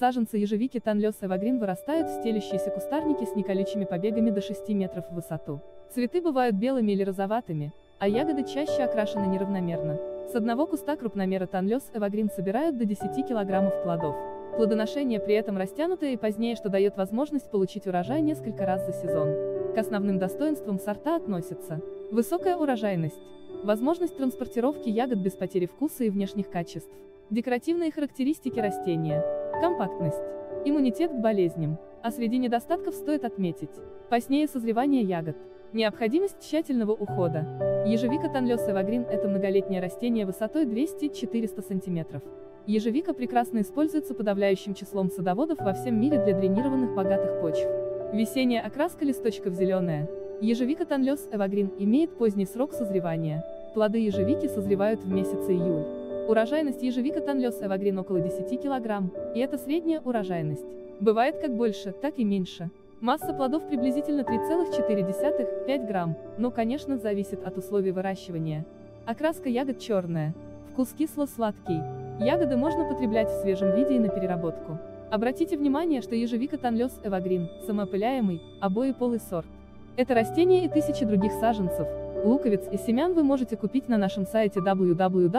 Саженцы ежевики Танлес Эвагрин вырастают в стелящиеся кустарники с неколючими побегами до 6 метров в высоту. Цветы бывают белыми или розоватыми, а ягоды чаще окрашены неравномерно. С одного куста крупномера Танлес Эвагрин собирают до 10 килограммов плодов. Плодоношение при этом растянутое и позднее, что дает возможность получить урожай несколько раз за сезон. К основным достоинствам сорта относятся высокая урожайность, возможность транспортировки ягод без потери вкуса и внешних качеств, декоративные характеристики растения, компактность, иммунитет к болезням. А среди недостатков стоит отметить позднее созревание ягод, необходимость тщательного ухода. Ежевика Танлес Эвагрин – это многолетнее растение высотой 200-400 см. Ежевика прекрасно используется подавляющим числом садоводов во всем мире для дренированных богатых почв. Весенняя окраска листочков зеленая. Ежевика Танлес Эвагрин имеет поздний срок созревания. Плоды ежевики созревают в месяце июль. Урожайность ежевика Танлес Эвагрин около 10 кг, и это средняя урожайность. Бывает как больше, так и меньше. Масса плодов приблизительно 3,4-5 грамм, но, конечно, зависит от условий выращивания. Окраска ягод черная. Вкус кисло-сладкий. Ягоды можно потреблять в свежем виде и на переработку. Обратите внимание, что ежевика Танлес Эвагрин – самоопыляемый, обоеполый сорт. Это растение и тысячи других саженцев, луковиц и семян вы можете купить на нашем сайте www.lofa.ru.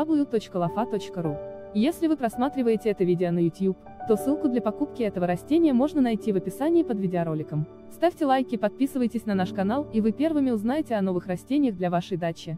Если вы просматриваете это видео на YouTube, то ссылку для покупки этого растения можно найти в описании под видеороликом. Ставьте лайки, подписывайтесь на наш канал, и вы первыми узнаете о новых растениях для вашей дачи.